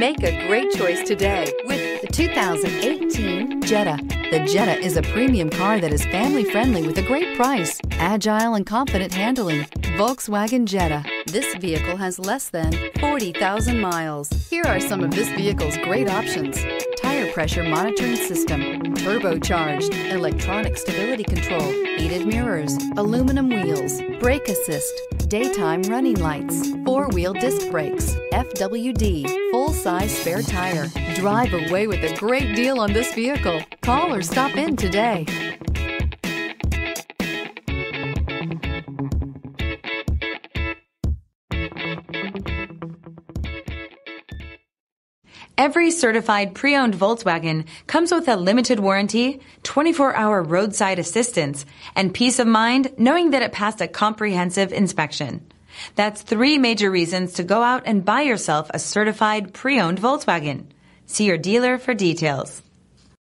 Make a great choice today with the 2018 Jetta. The Jetta is a premium car that is family friendly with a great price, agile and confident handling. Volkswagen Jetta. This vehicle has less than 40,000 miles. Here are some of this vehicle's great options. Pressure monitoring system, turbocharged, electronic stability control, heated mirrors, aluminum wheels, brake assist, daytime running lights, four-wheel disc brakes, FWD, full-size spare tire. Drive away with a great deal on this vehicle. Call or stop in today. Every certified pre-owned Volkswagen comes with a limited warranty, 24-hour roadside assistance, and peace of mind knowing that it passed a comprehensive inspection. That's three major reasons to go out and buy yourself a certified pre-owned Volkswagen. See your dealer for details.